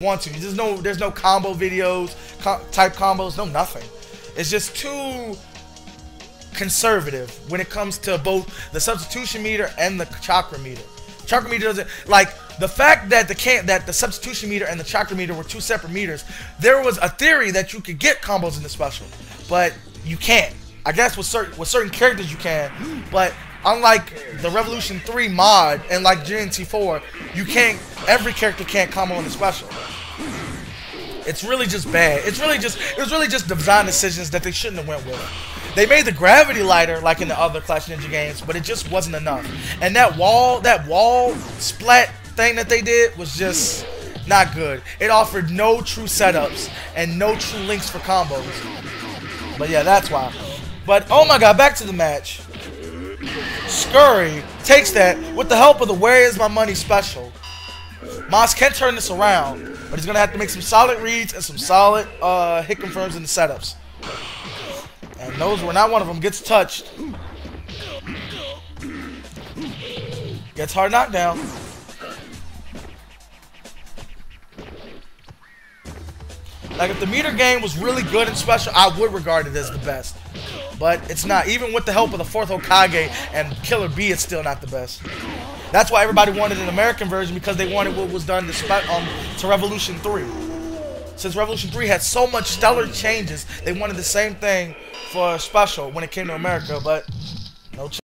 want to. There's no there's no combo videos, co type combos, no nothing. It's just too conservative when it comes to both the substitution meter and the chakra meter. Chakra meter doesn't like the fact that the can that the substitution meter and the chakra meter were two separate meters. There was a theory that you could get combos in the special, but you can't. I guess with certain with certain characters you can, but unlike the Revolution 3 mod and like GNT 4, you can't. Every character can't combo in the special. It's really just bad. It's really just it was really just design decisions that they shouldn't have went with. They made the gravity lighter like in the other Clash Ninja games, but it just wasn't enough. And that wall, that wall splat thing that they did was just not good. It offered no true setups and no true links for combos. But yeah, that's why. But oh my god, back to the match. Scurry takes that with the help of the Where Is My Money special. Moss can turn this around, but he's going to have to make some solid reads and some solid uh, hit confirms in the setups. And those were not one of them gets touched. Gets hard knockdown. Like if the meter game was really good and special, I would regard it as the best. But it's not. Even with the help of the fourth Hokage and Killer B, it's still not the best. That's why everybody wanted an American version because they wanted what was done to, um, to Revolution 3. Since Revolution 3 had so much stellar changes, they wanted the same thing for special when it came to America, but no